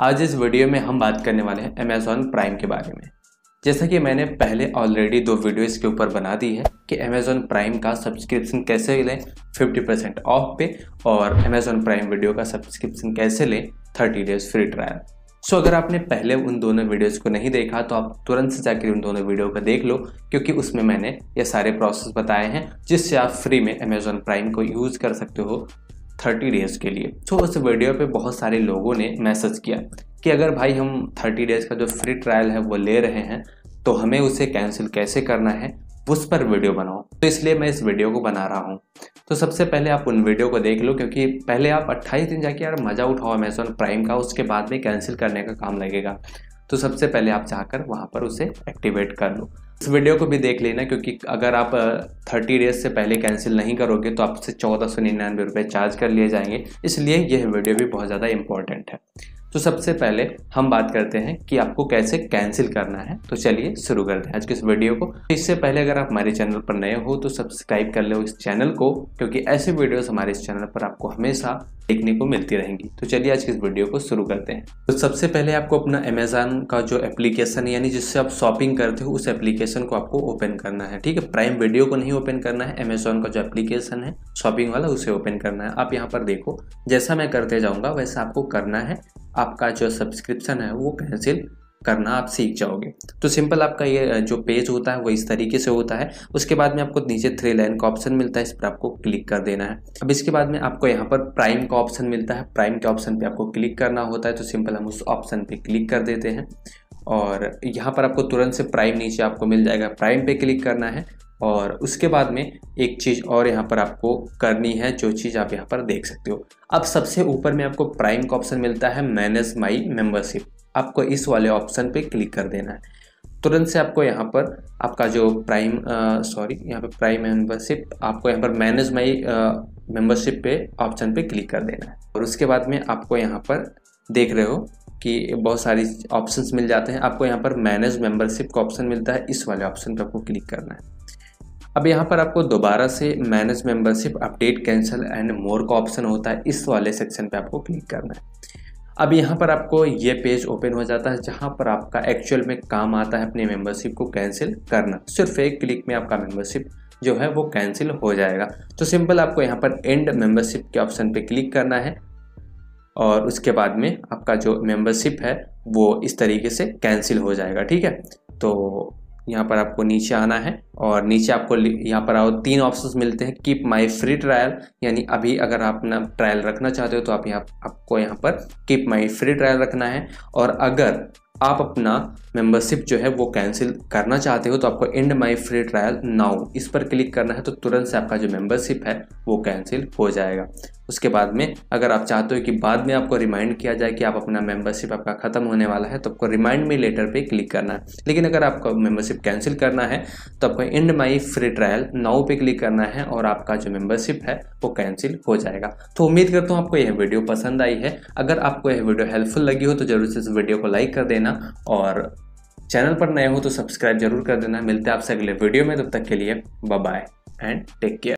आज इस वीडियो में हम बात करने वाले हैं अमेजोन प्राइम के बारे में। जैसा कि मैंने पहले ऑलरेडी दो वीडियो इसके ऊपर बना दी है कि अमेजोन प्राइम का सब्सक्रिप्शन कैसे लें 50% परसेंट ऑफ़ पे और अमेजोन प्राइम वीडियो का सब्सक्रिप्शन कैसे लें 30 डेज़ फ्री ट्रायल सो अगर आपने पहले उन दोनों वीडियोस को नहीं देखा तो आप तुरंत से जाकर उन दोनों वीडियो को देख लो, क्योंकि उसमें मैंने ये सारे प्रोसेस बताए हैं, जिससे आप फ्री में अमेजोन प्राइम को यूज़ कर सकते हो थर्टी डेज़ के लिए। तो उस वीडियो पे बहुत सारे लोगों ने मैसेज किया कि अगर भाई हम थर्टी डेज़ का जो फ्री ट्रायल है वो ले रहे हैं तो हमें उसे कैंसिल कैसे करना है, उस पर वीडियो बनाओ। तो इसलिए मैं इस वीडियो को बना रहा हूँ। तो सबसे पहले आप उन वीडियो को देख लो, क्योंकि पहले आप 28 दिन जाके यार मज़ा उठाओ अमेजोन प्राइम का, उसके बाद में कैंसिल करने का काम लगेगा। तो सबसे पहले आप जाकर वहाँ पर उसे एक्टिवेट कर लो। इस वीडियो को भी देख लेना, क्योंकि अगर आप थर्टी डेज़ से पहले कैंसिल नहीं करोगे तो आपसे चौदह सौ निन्यानवे रुपये चार्ज कर लिए जाएँगे। इसलिए यह वीडियो भी बहुत ज़्यादा इंपॉर्टेंट है। तो सबसे पहले हम बात करते हैं कि आपको कैसे कैंसिल करना है। तो चलिए शुरू करते हैं आज के इस वीडियो को। इससे पहले अगर आप हमारे चैनल पर नए हो तो सब्सक्राइब कर लो इस चैनल को, क्योंकि ऐसे वीडियोस हमारे इस चैनल पर आपको हमेशा देखने को मिलती रहेंगी। तो चलिए आज के इस वीडियो को शुरू करते हैं। तो सबसे पहले आपको अपना अमेजोन का जो एप्लीकेशन यानी जिससे आप शॉपिंग करते हो, उस एप्लीकेशन को आपको ओपन करना है। ठीक है? प्राइम वीडियो को नहीं ओपन करना है अमेजोन का जो एप्लीकेशन है शॉपिंग वाला, उसे ओपन करना है। आप यहाँ पर देखो, जैसा मैं करते जाऊँगा, वैसा आपको करना है। आपका जो सब्सक्रिप्शन है, वो कैंसिल करना आप सीख जाओगे। तो सिंपल आपका ये जो पेज होता है, वो इस तरीके से होता है। उसके बाद में आपको नीचे थ्री लाइन का ऑप्शन मिलता है, इस पर आपको क्लिक कर देना है। अब इसके बाद में आपको यहाँ पर प्राइम का ऑप्शन मिलता है। प्राइम के ऑप्शन पे आपको क्लिक करना होता है तो सिंपल हम उस ऑप्शन पे क्लिक कर देते हैं। और यहाँ पर आपको तुरंत से प्राइम नीचे आपको मिल जाएगा। प्राइम पे क्लिक करना है। और उसके बाद में एक चीज़ और यहाँ पर आपको करनी है, जो चीज़ आप यहाँ पर देख सकते हो। अब सबसे ऊपर में आपको प्राइम का ऑप्शन मिलता है मैनेज माई मेंबरशिप आपको इस वाले ऑप्शन पे क्लिक कर देना है। तुरंत से आपको यहाँ पर आपका जो प्राइम सॉरी यहाँ पर प्राइम मेंबरशिप आपको यहाँ पर मैनेज माई मेंबरशिप पे ऑप्शन पे क्लिक कर देना है। और उसके बाद में आपको यहाँ पर देख रहे हो कि बहुत सारी ऑप्शंस मिल जाते हैं। आपको यहाँ पर मैनेज मेंबरशिप का ऑप्शन मिलता है, इस वाले ऑप्शन पे आपको क्लिक करना है। अब यहाँ पर आपको दोबारा से manage membership update cancel and more का ऑप्शन होता है। इस वाले सेक्शन पे आपको क्लिक करना है। अब यहाँ पर आपको ये पेज ओपन हो जाता है, जहाँ पर आपका एक्चुअल में काम आता है अपनी मेंबरशिप को कैंसिल करना। सिर्फ़ एक क्लिक में आपका मेंबरशिप जो है वो कैंसिल हो जाएगा। तो सिंपल आपको यहाँ पर एंड मेंबरशिप के ऑप्शन पे क्लिक करना है और उसके बाद में आपका जो मेंबरशिप है वो इस तरीके से कैंसिल हो जाएगा, ठीक है? तो यहाँ पर आपको नीचे आना है और नीचे आपको यहाँ पर आओ, तीन ऑप्शंस मिलते हैं कीप माई फ्री ट्रायल यानी अभी अगर आप अपना ट्रायल रखना चाहते हो तो आप यहाँ, आपको यहाँ पर कीप माई फ्री ट्रायल रखना है और अगर आप अपना मेंबरशिप जो है वो कैंसिल करना चाहते हो तो आपको end my free trial now इस पर क्लिक करना है तो तुरंत से आपका जो मेंबरशिप है वो कैंसिल हो जाएगा। उसके बाद में अगर आप चाहते हो कि बाद में आपको रिमाइंड किया जाए कि आप अपना मेंबरशिप आपका ख़त्म होने वाला है तो आपको रिमाइंड मी लेटर पे क्लिक करना है। लेकिन अगर आपको मेंबरशिप कैंसिल करना है तो आपको end my free trial now पे क्लिक करना है और आपका जो मेंबरशिप है, वो कैंसिल हो जाएगा। तो उम्मीद करता हूँ आपको यह वीडियो पसंद आई है। अगर आपको यह वीडियो हेल्पफुल लगी हो तो ज़रूर से इस वीडियो को लाइक कर देना और चैनल पर नए हो तो सब्सक्राइब ज़रूर कर देना। मिलते हैं आपसे अगले वीडियो में, तब तक के लिए बाय एंड टेक केयर